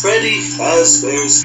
Freddy Fazbear's